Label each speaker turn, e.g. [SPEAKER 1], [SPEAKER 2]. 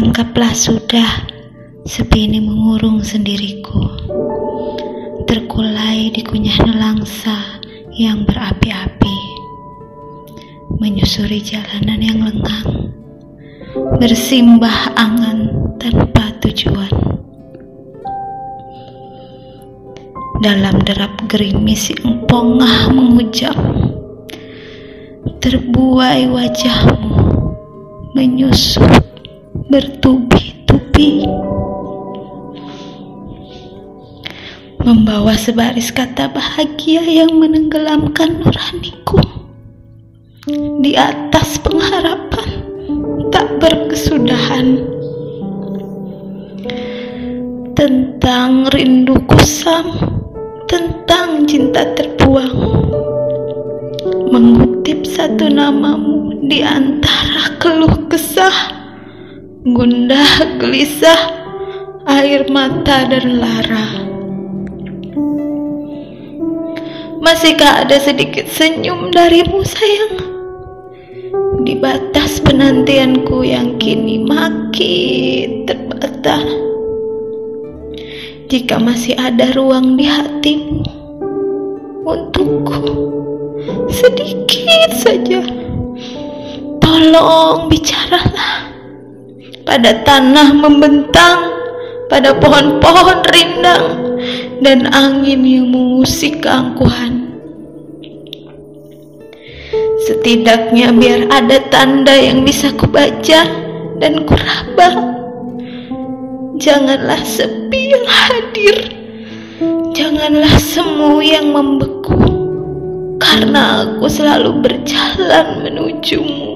[SPEAKER 1] Anggaplah sudah sepi ini mengurung sendiriku. Terkulai di kunyah nelangsa yang berapi-api. Menyusuri jalanan yang lengang. Bersimbah angan tanpa tujuan. Dalam derap gerimis yang pongah menghujam Terbuai wajahmu Menyusup bertubi-tubi. Membawa sebaris kata bahagia yang menenggelamkan nuraniku. Di atas pengharapan tak berkesudahan. Tentang rindu kusam tentang cinta terbuang. Mengutip satu namamu di antara keluh kesah gundah gelisah air mata dan lara. Masihkah ada sedikit senyum darimu sayang? Di batas penantianku yang kini makin terbata jika masih ada ruang di hatimu untukku sedikit saja. Tolong bicaralah pada tanah membentang, pada pohon-pohon rindang, dan angin yang mengusik keangkuhan. Setidaknya biar ada tanda yang bisa kubaca dan kuraba. Janganlah sepi yang hadir, janganlah semu yang membeku, karena aku selalu berjalan menujumu.